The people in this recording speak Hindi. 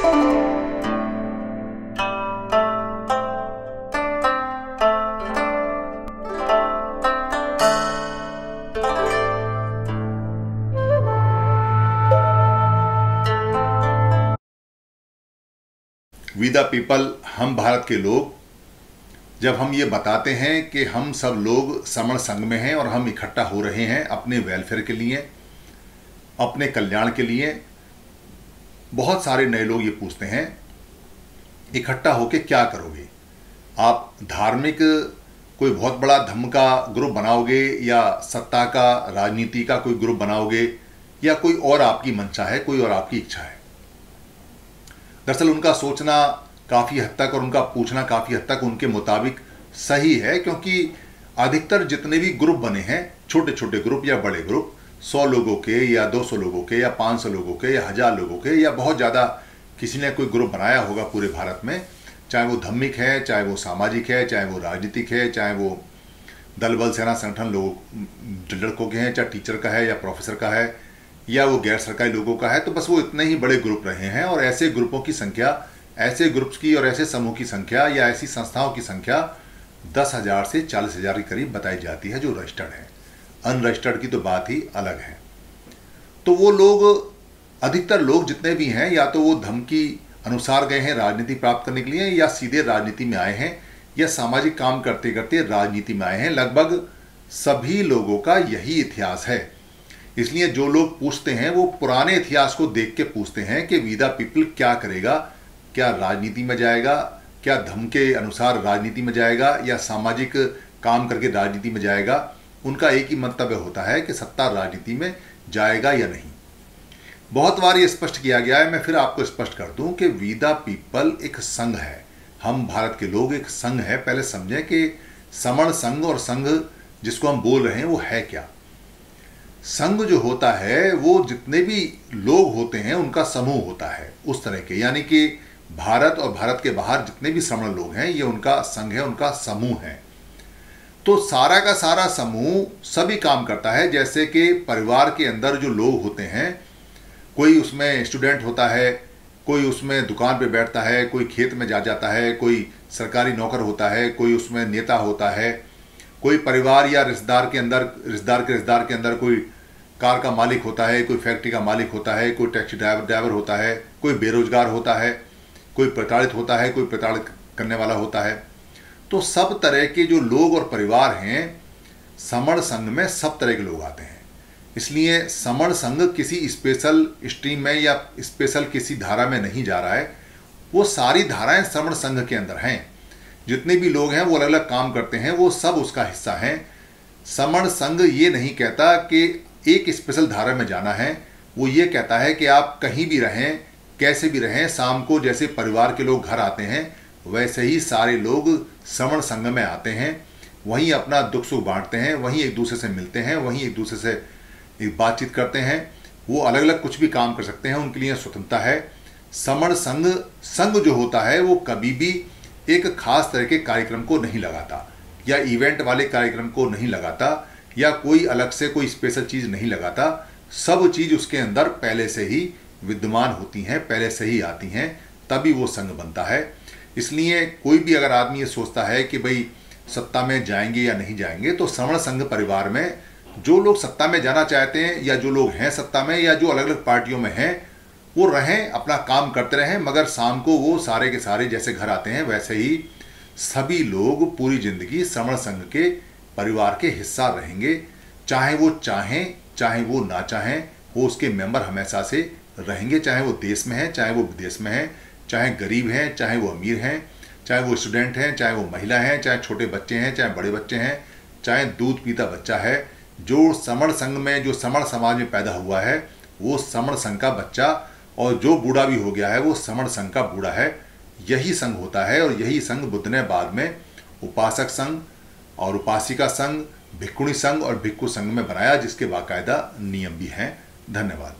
वी द पीपल हम भारत के लोग, जब हम ये बताते हैं कि हम सब लोग समण संघ में हैं और हम इकट्ठा हो रहे हैं अपने वेलफेयर के लिए, अपने कल्याण के लिए बहुत सारे नए लोग ये पूछते हैं, इकट्ठा होके क्या करोगे? आप धार्मिक कोई बहुत बड़ा धर्म का ग्रुप बनाओगे या सत्ता का, राजनीति का कोई ग्रुप बनाओगे, या कोई और आपकी मंशा है, कोई और आपकी इच्छा है? दरअसल उनका सोचना काफ़ी हद तक और उनका पूछना काफ़ी हद तक उनके मुताबिक सही है, क्योंकि अधिकतर जितने भी ग्रुप बने हैं छोटे छोटे ग्रुप या बड़े ग्रुप सौ लोगों के या दो सौ लोगों के या पाँच सौ लोगों के या हज़ार लोगों के या बहुत ज़्यादा किसी ने कोई ग्रुप बनाया होगा पूरे भारत में, चाहे वो धार्मिक है, चाहे वो सामाजिक है, चाहे वो राजनीतिक है, चाहे वो दल बल सेना संगठन लोग, लड़कों के हैं, चाहे टीचर का है या प्रोफेसर का है, या वो गैर सरकारी लोगों का है तो बस वो इतने ही बड़े ग्रुप रहे हैं और ऐसे ग्रुपों की संख्या, ऐसे ग्रुप्स की और ऐसे समूह की संख्या या ऐसी संस्थाओं की संख्या दस हज़ार से चालीस हज़ार के करीब बताई जाती है जो रजिस्टर्ड है। अनरजिस्टर्ड की तो बात ही अलग है। तो वो लोग, अधिकतर लोग जितने भी हैं, या तो वो धमकी अनुसार गए हैं राजनीति प्राप्त करने के लिए, या सीधे राजनीति में आए हैं, या सामाजिक काम करते करते राजनीति में आए हैं, लगभग सभी लोगों का यही इतिहास है। इसलिए जो लोग पूछते हैं, वो पुराने इतिहास को देख के पूछते हैं कि वीदा पीपल क्या करेगा, क्या राजनीति में जाएगा, क्या धर्म के अनुसार राजनीति में जाएगा, या सामाजिक काम करके राजनीति में जाएगा। उनका एक ही मंतव्य होता है कि सत्ता राजनीति में जाएगा या नहीं। बहुत बार ये स्पष्ट किया गया है, मैं फिर आपको स्पष्ट कर दूँ कि वीदा पीपल एक संघ है। हम भारत के लोग एक संघ है। पहले समझें कि समण संघ और संघ जिसको हम बोल रहे हैं, वो है क्या? संघ जो होता है, वो जितने भी लोग होते हैं, उनका समूह होता है उस तरह के। यानी कि भारत और भारत के बाहर जितने भी श्रमण लोग हैं, ये उनका संघ है, उनका समूह है। तो सारा का सारा समूह सभी काम करता है जैसे कि परिवार के अंदर जो लोग होते हैं कोई उसमें स्टूडेंट होता है कोई उसमें दुकान पे बैठता है कोई खेत में जा जाता है कोई सरकारी नौकर होता है कोई उसमें नेता होता है कोई परिवार या रिश्तेदार के अंदर रिश्तेदार के रिश्तेदार के अंदर कोई कार का मालिक होता है कोई फैक्ट्री का मालिक होता है कोई टैक्सी ड्राइवर ड्राइवर होता है कोई बेरोजगार होता है कोई प्रताड़ित होता है कोई प्रताड़ित करने वाला होता है तो सब तरह के जो लोग और परिवार हैं समण संघ में सब तरह के लोग आते हैं। इसलिए समण संघ किसी स्पेशल स्ट्रीम में या स्पेशल किसी धारा में नहीं जा रहा है। वो सारी धाराएँ समण संघ के अंदर हैं। जितने भी लोग हैं, वो अलग अलग काम करते हैं, वो सब उसका हिस्सा हैं। समण संघ ये नहीं कहता कि एक स्पेशल धारा में जाना है। वो ये कहता है कि आप कहीं भी रहें, कैसे भी रहें, शाम को जैसे परिवार के लोग घर आते हैं वैसे ही सारे लोग समण संघ में आते हैं, वहीं अपना दुख सुख बांटते हैं, वहीं एक दूसरे से मिलते हैं, वहीं एक दूसरे से एक बातचीत करते हैं। वो अलग अलग कुछ भी काम कर सकते हैं, उनके लिए स्वतंत्रता है। समण संघ संघ जो होता है, वो कभी भी एक खास तरह के कार्यक्रम को नहीं लगाता, या इवेंट वाले कार्यक्रम को नहीं लगाता, या कोई अलग से कोई स्पेशल चीज़ नहीं लगाता। सब चीज़ उसके अंदर पहले से ही विद्यमान होती हैं, पहले से ही आती हैं, तभी वो संघ बनता है। इसलिए कोई भी अगर आदमी ये सोचता है कि भाई सत्ता में जाएँगे या नहीं जाएँगे तो श्रवण संघ परिवार में जो लोग सत्ता में जाना चाहते हैं या जो लोग हैं सत्ता में या जो अलग अलग पार्टियों में हैं, वो रहें, अपना काम करते रहें, मगर शाम को वो सारे के सारे जैसे घर आते हैं, वैसे ही सभी लोग पूरी ज़िंदगी श्रवण संघ के परिवार के हिस्सा रहेंगे। चाहे वो चाहें, चाहे वो ना चाहें, वो उसके मेंबर हमेशा से रहेंगे, चाहे वो देश में है, चाहे वो विदेश में है। चाहे गरीब हैं, चाहे वो अमीर हैं, चाहे वो स्टूडेंट हैं, चाहे वो महिला हैं, चाहे छोटे बच्चे हैं, चाहे बड़े बच्चे हैं, चाहे दूध पीता बच्चा है, जो समण संघ में, जो समण समाज में पैदा हुआ है, वो समण संघ का बच्चा और जो बूढ़ा भी हो गया है, वो समण संघ का बूढ़ा है। यही संघ होता है और यही संघ बुद्ध ने बाद में उपासक संघ और उपासिका संघ भिक्कुणी संघ और भिक्खु संघ में बनाया, जिसके बाकायदा नियम भी हैं। धन्यवाद।